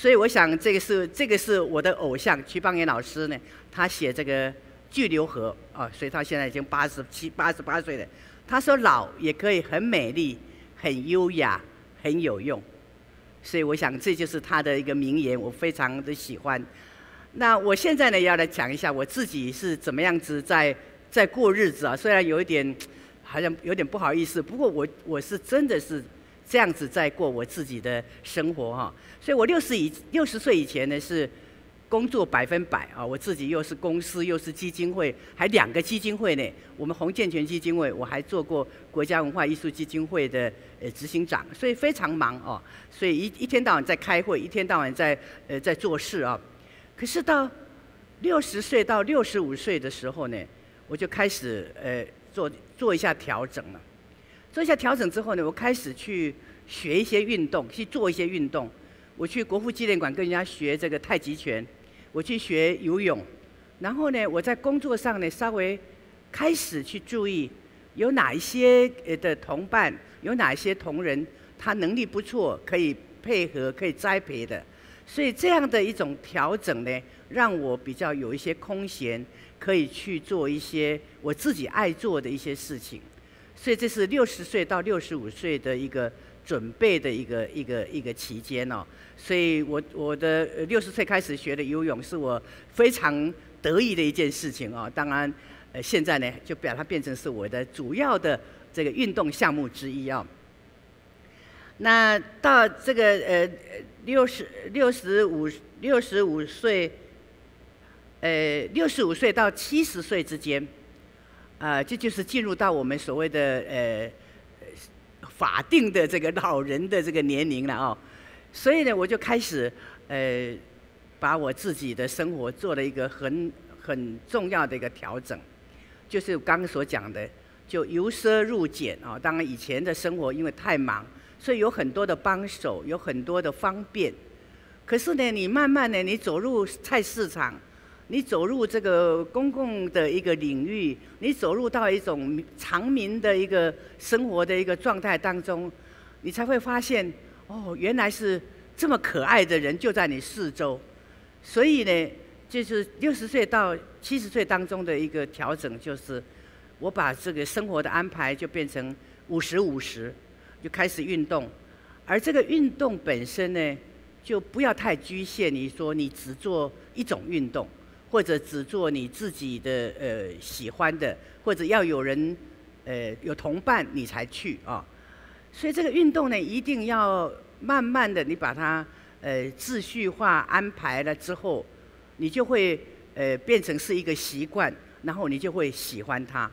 所以我想这个是这个是我的偶像曲邦彦老师呢，他写这个《巨流河》啊，所以他现在已经八十七、八十八岁了。他说老也可以很美丽、很优雅、很有用。所以我想这就是他的一个名言，我非常的喜欢。那我现在呢要来讲一下我自己是怎么样子在在过日子啊，虽然有一点好像有点不好意思，不过我我是真的是。这样子在过我自己的生活哈，所以我六十以六十岁以前呢是工作百分百啊，我自己又是公司又是基金会，还两个基金会呢。我们洪建全基金会，我还做过国家文化艺术基金会的呃执行长，所以非常忙哦。所以一一天到晚在开会，一天到晚在呃在做事啊。可是到六十岁到六十五岁的时候呢，我就开始呃做做一下调整了。做一下调整之后呢，我开始去学一些运动，去做一些运动。我去国父纪念馆跟人家学这个太极拳，我去学游泳。然后呢，我在工作上呢，稍微开始去注意有哪一些的同伴，有哪一些同仁，他能力不错，可以配合，可以栽培的。所以这样的一种调整呢，让我比较有一些空闲，可以去做一些我自己爱做的一些事情。所以这是六十岁到六十五岁的一个准备的一个一个一个期间哦。所以我我的六十岁开始学的游泳是我非常得意的一件事情哦。当然，呃，现在呢就把它变成是我的主要的这个运动项目之一哦。那到这个呃六十六十五六十五岁，呃六十五岁到七十岁之间。啊，这就是进入到我们所谓的呃法定的这个老人的这个年龄了哦，所以呢，我就开始呃把我自己的生活做了一个很很重要的一个调整，就是刚刚所讲的，就由奢入俭啊。当然以前的生活因为太忙，所以有很多的帮手，有很多的方便，可是呢，你慢慢的你走入菜市场。你走入这个公共的一个领域，你走入到一种长民的一个生活的一个状态当中，你才会发现，哦，原来是这么可爱的人就在你四周。所以呢，就是六十岁到七十岁当中的一个调整，就是我把这个生活的安排就变成五十五十，就开始运动，而这个运动本身呢，就不要太局限于说你只做一种运动。或者只做你自己的呃喜欢的，或者要有人呃有同伴你才去啊。所以这个运动呢，一定要慢慢的你把它呃秩序化安排了之后，你就会呃变成是一个习惯，然后你就会喜欢它。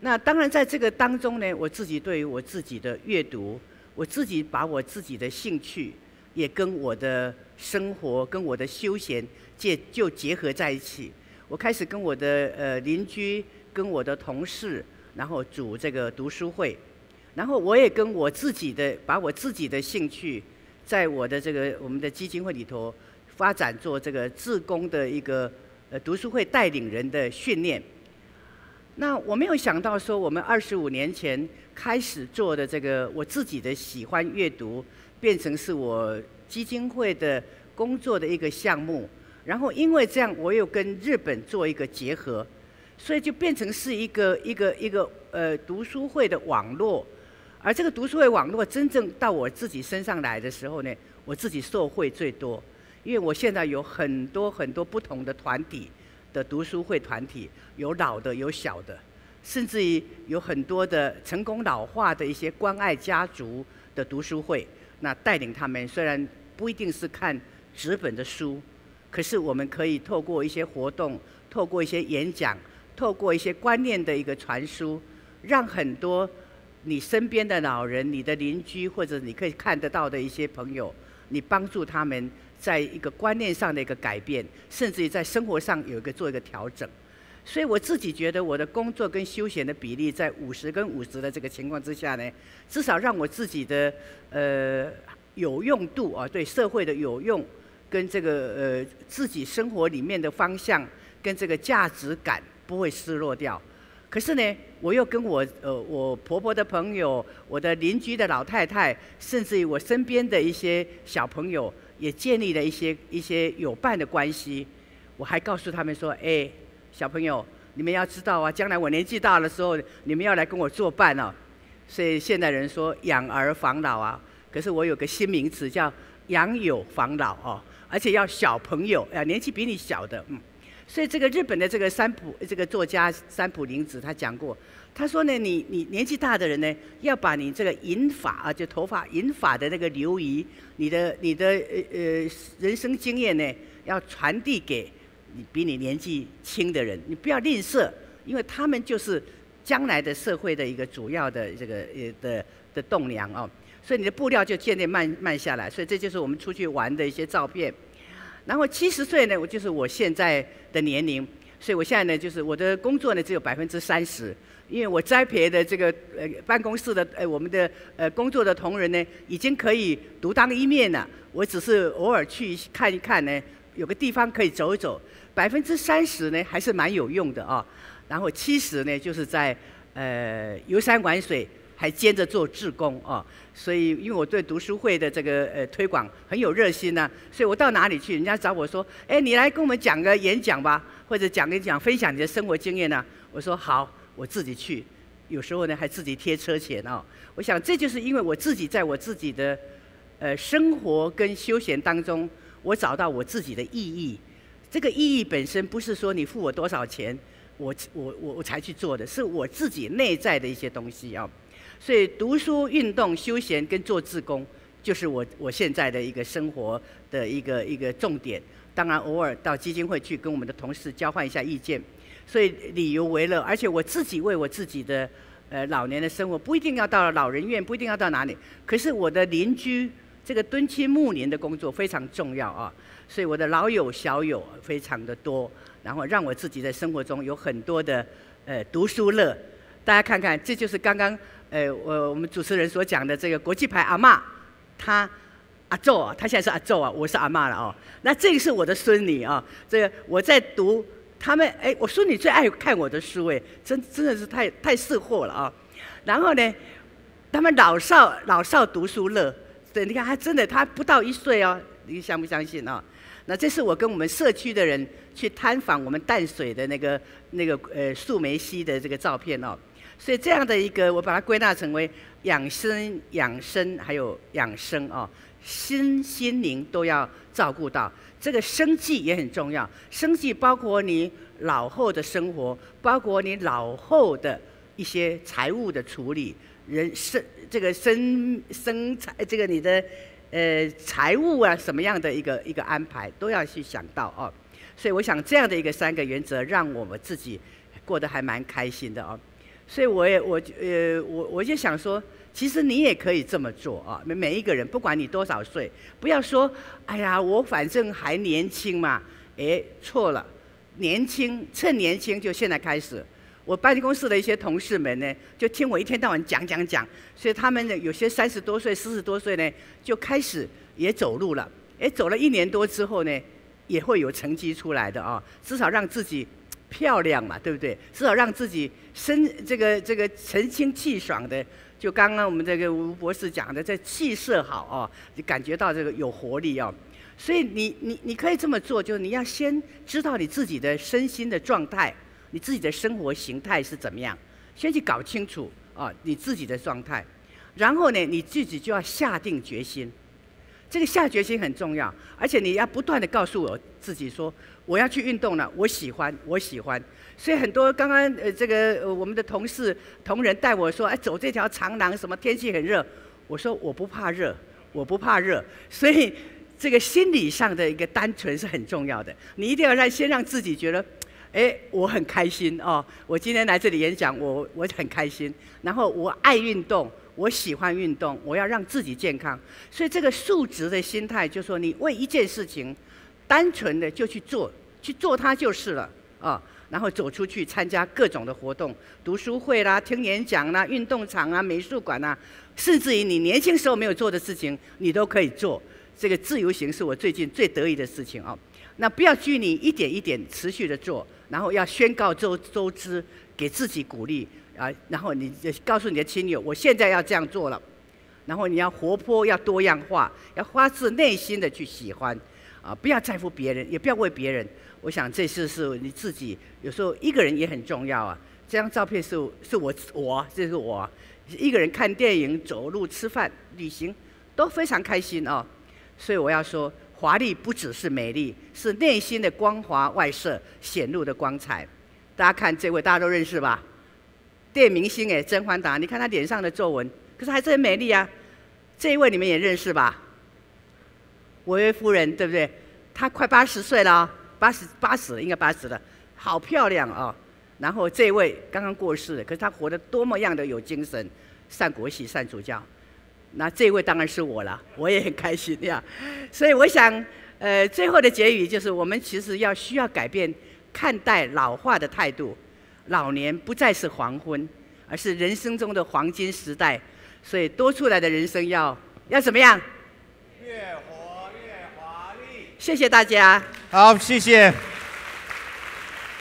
那当然在这个当中呢，我自己对于我自己的阅读，我自己把我自己的兴趣也跟我的生活跟我的休闲。结就结合在一起，我开始跟我的呃邻居、跟我的同事，然后组这个读书会，然后我也跟我自己的把我自己的兴趣，在我的这个我们的基金会里头发展做这个自工的一个呃读书会带领人的训练。那我没有想到说，我们二十五年前开始做的这个我自己的喜欢阅读，变成是我基金会的工作的一个项目。然后因为这样，我又跟日本做一个结合，所以就变成是一个一个一个呃读书会的网络。而这个读书会网络真正到我自己身上来的时候呢，我自己受惠最多，因为我现在有很多很多不同的团体的读书会团体，有老的有小的，甚至于有很多的成功老化的一些关爱家族的读书会，那带领他们虽然不一定是看纸本的书。可是我们可以透过一些活动，透过一些演讲，透过一些观念的一个传输，让很多你身边的老人、你的邻居或者你可以看得到的一些朋友，你帮助他们在一个观念上的一个改变，甚至于在生活上有一个做一个调整。所以我自己觉得我的工作跟休闲的比例在五十跟五十的这个情况之下呢，至少让我自己的呃有用度啊，对社会的有用。跟这个呃自己生活里面的方向跟这个价值感不会失落掉，可是呢，我又跟我呃我婆婆的朋友、我的邻居的老太太，甚至于我身边的一些小朋友，也建立了一些一些有伴的关系。我还告诉他们说：“哎，小朋友，你们要知道啊，将来我年纪大的时候，你们要来跟我作伴哦。”所以现代人说养儿防老啊，可是我有个新名词叫养友防老哦，而且要小朋友，啊，年纪比你小的，嗯。所以这个日本的这个三浦这个作家三浦林子他讲过，他说呢，你你年纪大的人呢，要把你这个银发啊，就头发银发的那个流仪，你的你的呃呃人生经验呢，要传递给你比你年纪轻的人，你不要吝啬，因为他们就是将来的社会的一个主要的这个呃的的栋梁哦，所以你的步调就渐渐慢慢下来，所以这就是我们出去玩的一些照片。然后七十岁呢，我就是我现在的年龄，所以我现在呢，就是我的工作呢只有百分之三十，因为我栽培的这个呃办公室的呃我们的呃工作的同仁呢，已经可以独当一面了。我只是偶尔去看一看呢，有个地方可以走一走。百分之三十呢，还是蛮有用的啊。然后七十呢，就是在呃游山玩水。还兼着做志工哦，所以因为我对读书会的这个呃推广很有热心呢，所以我到哪里去，人家找我说，哎，你来跟我们讲个演讲吧，或者讲一讲，分享你的生活经验呢。我说好，我自己去。有时候呢，还自己贴车钱哦。我想这就是因为我自己在我自己的呃生活跟休闲当中，我找到我自己的意义。这个意义本身不是说你付我多少钱，我我我我才去做的，是我自己内在的一些东西啊。所以读书、运动、休闲跟做志工，就是我我现在的一个生活的一个一个重点。当然，偶尔到基金会去跟我们的同事交换一下意见。所以理由为乐，而且我自己为我自己的呃老年的生活，不一定要到老人院，不一定要到哪里。可是我的邻居这个敦亲睦邻的工作非常重要啊。所以我的老友小友非常的多，然后让我自己在生活中有很多的呃读书乐。大家看看，这就是刚刚。呃，我我们主持人所讲的这个国际牌阿妈，她阿宙啊，她现在是阿宙啊，我是阿妈了哦。那这个是我的孙女啊，这个我在读，他们哎，我孙女最爱看我的书哎，真真的是太太识货了啊。然后呢，他们老少老少读书乐，对，你看还真的，他不到一岁哦，你相不相信啊？那这是我跟我们社区的人去探访我们淡水的那个那个呃树梅溪的这个照片哦。所以这样的一个，我把它归纳成为养生、养生还有养生哦，心心灵都要照顾到。这个生计也很重要，生计包括你老后的生活，包括你老后的一些财务的处理，人生这个生生财，这个你的呃财务啊什么样的一个一个安排，都要去想到哦。所以我想这样的一个三个原则，让我们自己过得还蛮开心的哦。所以我也我呃我我就想说，其实你也可以这么做啊！每每一个人，不管你多少岁，不要说，哎呀，我反正还年轻嘛。哎，错了，年轻趁年轻就现在开始。我办公室的一些同事们呢，就听我一天到晚讲讲讲，所以他们呢有些三十多岁、四十多岁呢，就开始也走路了。哎，走了一年多之后呢，也会有成绩出来的啊，至少让自己。漂亮嘛，对不对？至少让自己身这个这个神清气爽的，就刚刚我们这个吴博士讲的，这气色好哦，就感觉到这个有活力哦。所以你你你可以这么做，就是你要先知道你自己的身心的状态，你自己的生活形态是怎么样，先去搞清楚啊你自己的状态，然后呢你自己就要下定决心。这个下决心很重要，而且你要不断的告诉我自己说，我要去运动了，我喜欢，我喜欢。所以很多刚刚呃这个我们的同事同仁带我说，哎，走这条长廊，什么天气很热，我说我不怕热，我不怕热。所以这个心理上的一个单纯是很重要的，你一定要让先让自己觉得，哎，我很开心哦，我今天来这里演讲，我我很开心，然后我爱运动。我喜欢运动，我要让自己健康，所以这个数值的心态，就是说你为一件事情，单纯的就去做，去做它就是了啊。然后走出去参加各种的活动，读书会啦、听演讲啦、运动场啊、美术馆啊，甚至于你年轻时候没有做的事情，你都可以做。这个自由行是我最近最得意的事情啊。那不要拘泥，一点一点持续的做，然后要宣告周周知，给自己鼓励。啊，然后你就告诉你的亲友，我现在要这样做了，然后你要活泼，要多样化，要发自内心的去喜欢，啊，不要在乎别人，也不要为别人。我想这次是你自己，有时候一个人也很重要啊。这张照片是是我我，这是我一个人看电影、走路、吃饭、旅行都非常开心哦。所以我要说，华丽不只是美丽，是内心的光华外射显露的光彩。大家看这位，大家都认识吧？电明星哎，甄嬛达，你看她脸上的皱纹。可是还是很美丽啊！这一位你们也认识吧？维维夫人，对不对？她快八十岁了，八十八十了，应该八十了，好漂亮哦。然后这位刚刚过世，可是她活得多么样的有精神，善国喜，善主教。那这位当然是我了，我也很开心呀。所以我想，呃，最后的结语就是，我们其实要需要改变看待老化的态度。老年不再是黄昏，而是人生中的黄金时代。所以多出来的人生要要怎么样？越活越华丽。谢谢大家。好，谢谢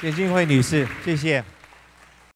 简静慧女士，谢谢。